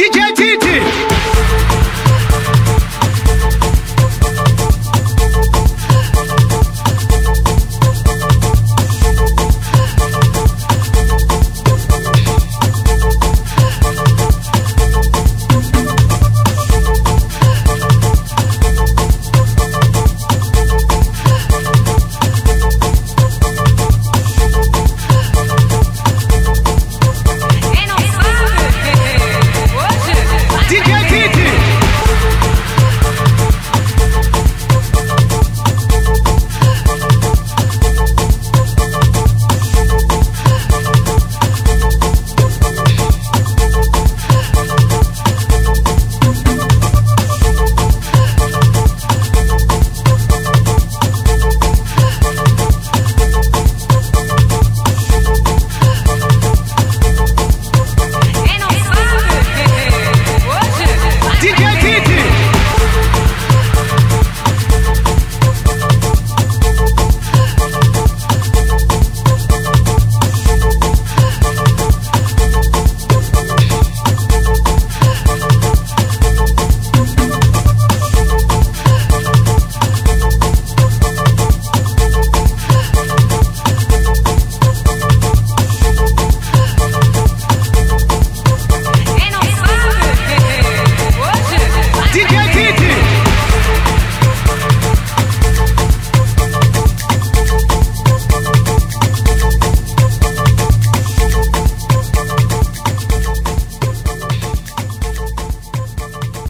DJ Titi.